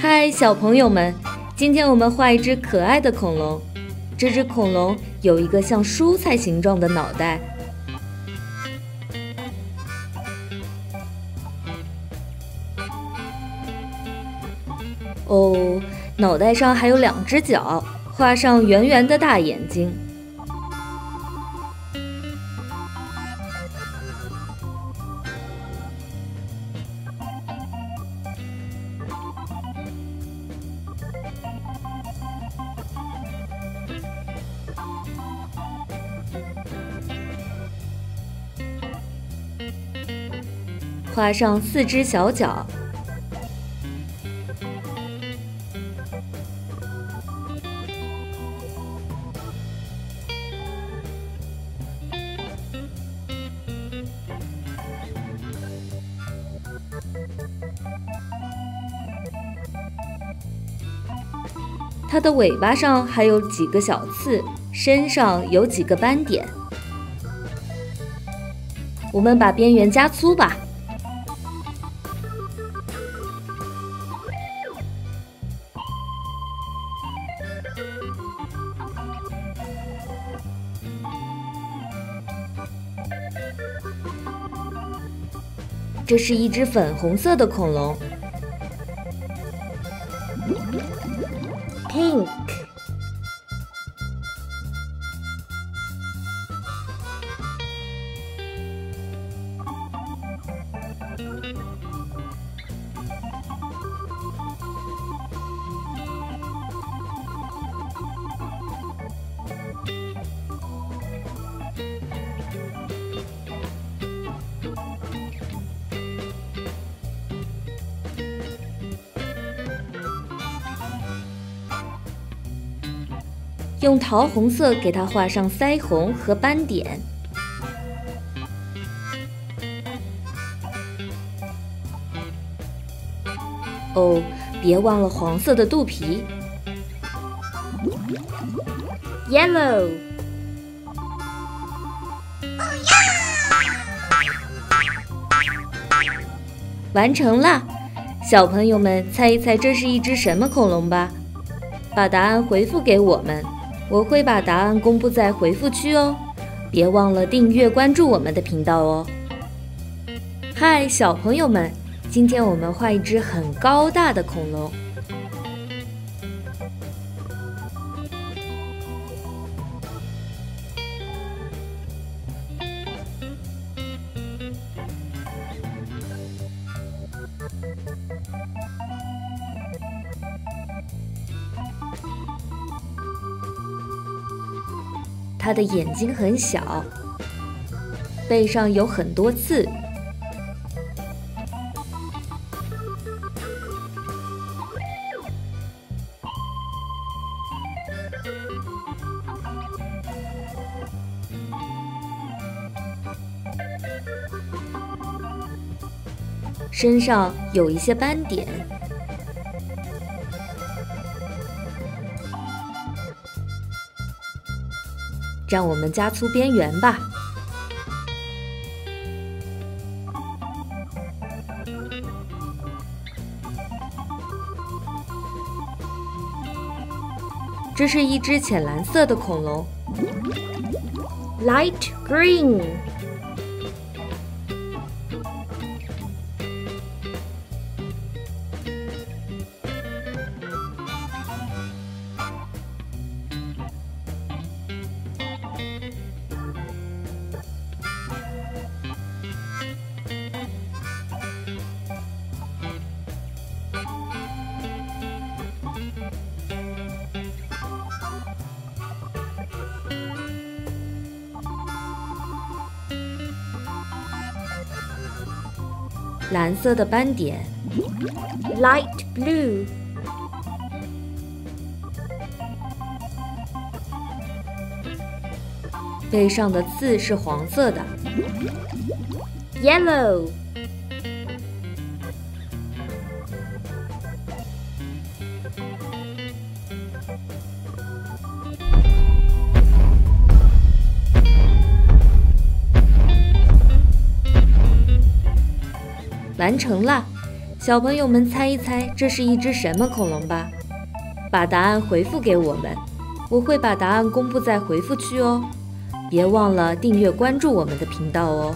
嗨，小朋友们，今天我们画一只可爱的恐龙。这只恐龙有一个像蔬菜形状的脑袋。哦，脑袋上还有两只脚，画上圆圆的大眼睛。画上四只小脚，它的尾巴上还有几个小刺，身上有几个斑点。我们把边缘加粗吧。这是一只粉红色的恐龙，pink。用桃红色给它画上腮红和斑点。哦，别忘了黄色的肚皮，yellow。完成了，小朋友们猜一猜这是一只什么恐龙吧？把答案回复给我们。我会把答案公布在回复区哦，别忘了订阅关注我们的频道哦。嗨，小朋友们，今天我们画一只很高大的恐龙。它的眼睛很小，背上有很多刺，身上有一些斑点。让我们加粗边缘吧。这是一只浅蓝色的恐龙，light green。蓝色的斑点，light blue。背上的刺是黄色的，yellow。 完成了，小朋友们猜一猜，这是一只什么恐龙吧？把答案回复给我们，我会把答案公布在回复区哦。别忘了订阅关注我们的频道哦。